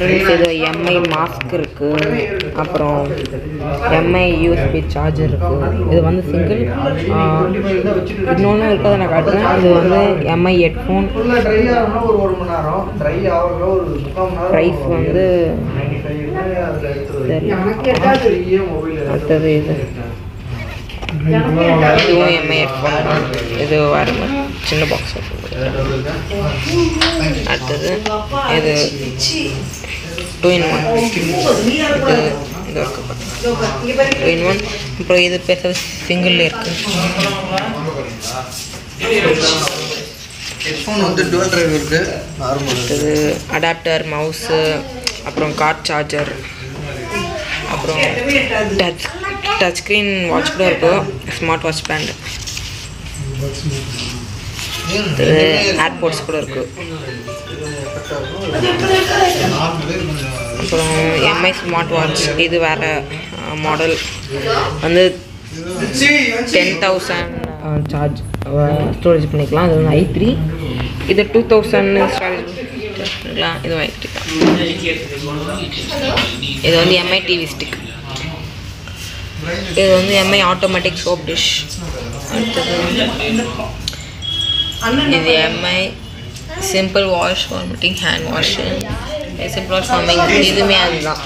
Friends ஏதோ Mi mask இருக்குது அப்புறம் எம்ஐ யூஎஸ்பி சார்ஜர் இருக்குது இது வந்து சிங்கிள் இன்னொன்று இருக்கிறத நான் காட்டுறேன். இது வந்து எம்ஐ ஹெட்ஃபோன் ப்ரைஸ் வந்து அடுத்தது இது. இதுவும் எம்ஐ ஹெட்ஃபோன் இது வேறு சின்ன பாக்ஸ் அடுத்தது இது டூ இன் ஒன் இது இது இருக்கு டூ இன் ஒன் அப்புறம் இது பேசுறது சிங்கிள் இருக்கு ஹெட்ஃபோன் வந்து டுவல் நார்மல் அடுத்தது அடாப்டர் மவுஸு அப்புறம் கார் சார்ஜர் அப்புறம் டச் டச் ஸ்க்ரீன் வாட்ச் கூட இருக்கும் ஸ்மார்ட் வாட்ச் பேண்ட் ஏர்போர்ட்ஸ் கூட இருக்குது அப்புறம் எம்ஐ ஸ்மார்ட் வாட்ச் இது வேறு மாடல் வந்து டென் தௌசண்ட் சார்ஜ் ஸ்டோரேஜ் பண்ணிக்கலாம். அது வந்து ஐ த்ரீ இது டூ தௌசண்ட் ஸ்டோரேஜ் பண்ணிக்கலாம். இதுவும் ஐ த்ரீ இது வந்து எம்ஐ டிவி ஸ்டிக் இது வந்து எம்ஐ ஆட்டோமேட்டிக் சோப் டிஷ் அடுத்தது இது MI simple wash formatting hand wash simple wash forming இதுவுமே அதுதான்.